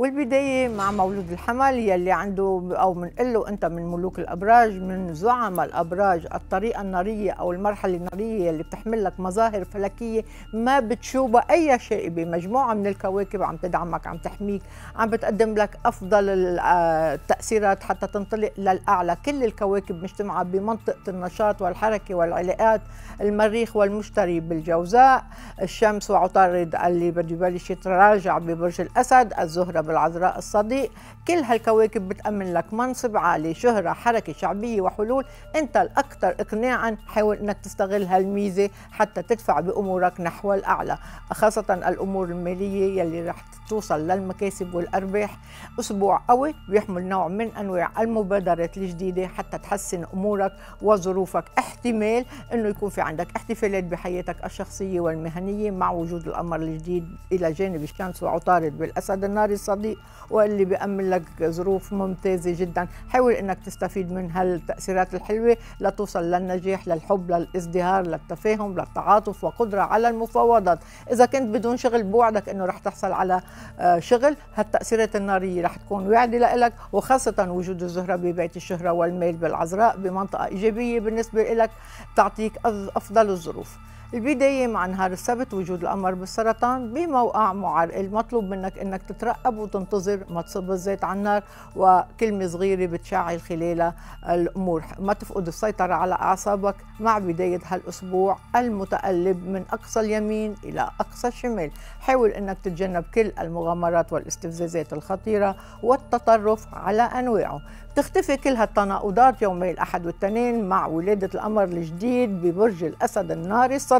والبداية مع مولود الحمل يلي عنده أو بنقول له أنت من ملوك الأبراج من زعم الأبراج الطريقة النارية أو المرحلة النارية يلي بتحمل لك مظاهر فلكية ما بتشوبها أي شيء بمجموعة من الكواكب عم تدعمك عم تحميك عم بتقدم لك أفضل آه، التأثيرات حتى تنطلق للأعلى. كل الكواكب مجتمعة بمنطقة النشاط والحركة والعلاقات المريخ والمشتري بالجوزاء الشمس وعطارد اللي بده يبلش يتراجع ببرج الأسد الزهرة بالعذراء الصديق. كل هالكواكب بتأمن لك منصب عالي شهرة حركة شعبية وحلول. أنت الأكثر إقناعا حاول أنك تستغل هالميزة حتى تدفع بأمورك نحو الأعلى خاصة الأمور المالية يلي رح توصل للمكاسب والأرباح. أسبوع قوي بيحمل نوع من أنواع المبادرات الجديدة حتى تحسن أمورك وظروفك. احتمال أنه يكون في عندك احتفالات بحياتك الشخصية والمهنية مع وجود القمر الجديد إلى جانب الشمس وعطارد بالأسد الصديق واللي بيأمن لك ظروف ممتازة جدا. حاول أنك تستفيد من هالتأثيرات الحلوة لتوصل للنجاح للحب للازدهار للتفاهم للتعاطف وقدرة على المفاوضات. إذا كنت بدون شغل بوعدك أنه رح تحصل على آه، شغل هالتأثيرات النارية رح تكون واعدة لك وخاصة وجود الزهرة ببيت الشهرة والميل بالعذراء بمنطقة إيجابية بالنسبة لك تعطيك أفضل الظروف. البداية مع نهار السبت وجود القمر بالسرطان بموقع معرقل مطلوب منك انك تترقب وتنتظر ما تصب الزيت على النار وكلمة صغيرة بتشعل خلالها الأمور. ما تفقد السيطرة على أعصابك مع بداية هالأسبوع المتقلب من أقصى اليمين إلى أقصى الشمال. حاول إنك تتجنب كل المغامرات والاستفزازات الخطيرة والتطرف على أنواعه. تختفي كل هالتناقضات يومي الأحد والاثنين مع ولادة القمر الجديد ببرج الأسد الناري الصديق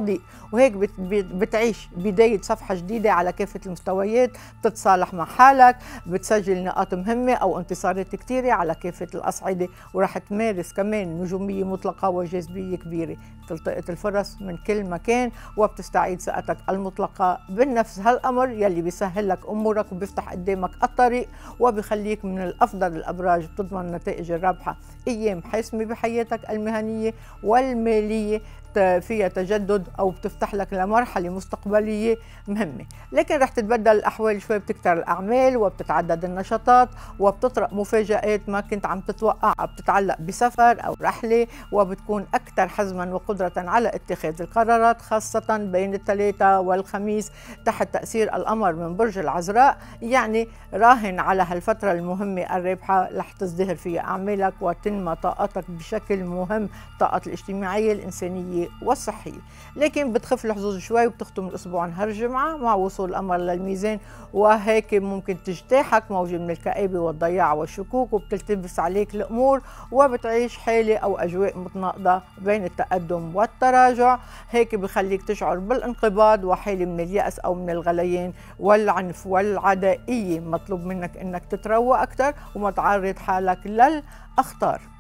وهيك بتعيش بداية صفحة جديدة على كافة المستويات بتتصالح مع حالك بتسجل نقاط مهمة أو انتصارات كثيرة على كافة الأصعدة ورح تمارس كمان نجومية مطلقة وجاذبية كبيرة. تلتقط الفرص من كل مكان وبتستعيد ثقتك المطلقة بالنفس. هالأمر يلي بيسهل لك أمورك وبيفتح قدامك الطريق وبيخليك من الأفضل الأبراج بتضمن تضمن النتائج الرابحة أيام حاسمة بحياتك المهنية والمالية. فيها تجدد أو بتفتح لك لمرحلة مستقبلية مهمة. لكن رح تتبدل الأحوال شوي بتكتر الأعمال وبتتعدد النشاطات وبتطرق مفاجآت ما كنت عم تتوقع بتتعلق بسفر أو رحلة وبتكون أكثر حزما وقدره على اتخاذ القرارات خاصة بين الثلاثاء والخميس تحت تأثير القمر من برج العذراء. يعني راهن على هالفترة المهمة الرابحة رح تزدهر فيها أعمالك وتنمى طاقتك بشكل مهم طاقة الاجتماعية الإنسانية والصحية لكن بتخف الحظوظ شوي وبتختم الأسبوع نهار الجمعة مع وصول القمر للميزان وهيك ممكن تجتاحك موجة من الكآبة والضياع والشكوك وبتلتبس عليك الأمور وبتعيش حالة أو أجواء متناقضة بين التقدم والتراجع. هيك بخليك تشعر بالانقباض وحالة من اليأس أو من الغليان والعنف والعدائية. مطلوب منك أنك تتروى أكثر وما تعرض حالك للأخطار.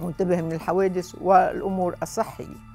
وانتبه من الحوادث والأمور الصحية.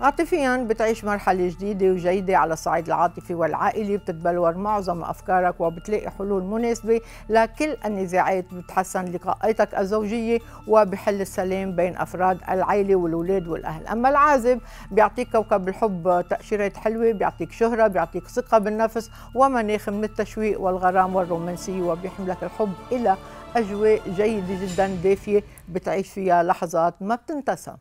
عاطفيا بتعيش مرحلة جديدة وجيدة على الصعيد العاطفي والعائلي بتتبلور معظم أفكارك وبتلاقي حلول مناسبة لكل النزاعات. بتحسن لقائتك الزوجية وبحل السلام بين أفراد العائلة والأولاد والأهل. أما العازب بيعطيك كوكب الحب تأشيرات حلوة بيعطيك شهرة بيعطيك ثقة بالنفس ومناخ من التشويق والغرام والرومانسية وبيحملك الحب إلى أجواء جيدة جدا دافية بتعيش فيها لحظات ما بتنتسى.